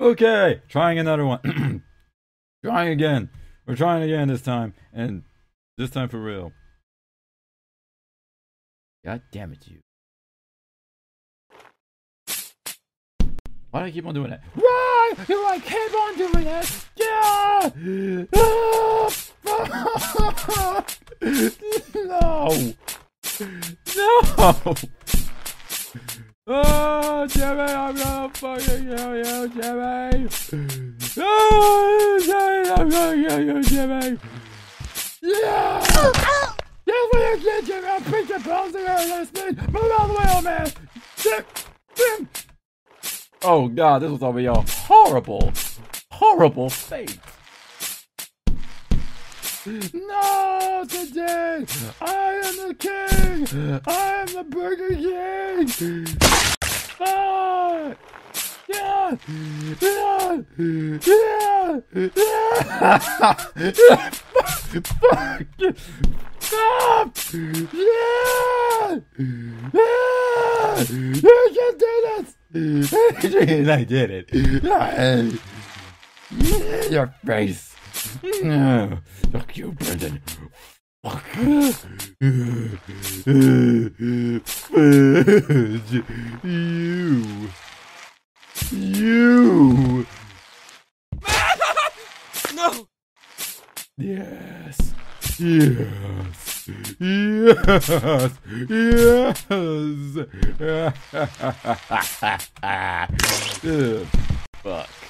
Okay, trying another one. trying again. We're trying again this time, and this time for real. God damn it, you. Why do I keep on doing that? Why do I keep on doing that? Yeah! no! No! Oh, Jimmy, I'm gonna fucking kill you, oh, Jimmy! Oh, Jimmy, I'm gonna kill you, Jimmy! Yeah! Yes, what you get, Jimmy! I'll pick your balls together this speed! Move of the way, old man! Oh god, this was gonna be a horrible, horrible fate. No, today I am the king. I am the Burger King. Fuck. Yeah. Yeah. Yeah. Yeah. Fuck. Stop. Yeah. Yeah. You can do this. I did it. Your face. No. Fuck you, Brendan. Fuck. You. You. No! Yes. Yes. Yes. Yes. Ugh, Fuck.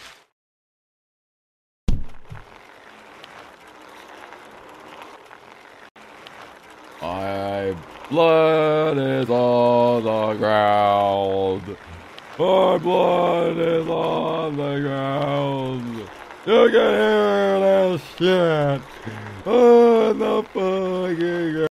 My blood is on the ground. My blood is on the ground. You can hear this shit on the fucking